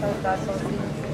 Pra andar sozinho.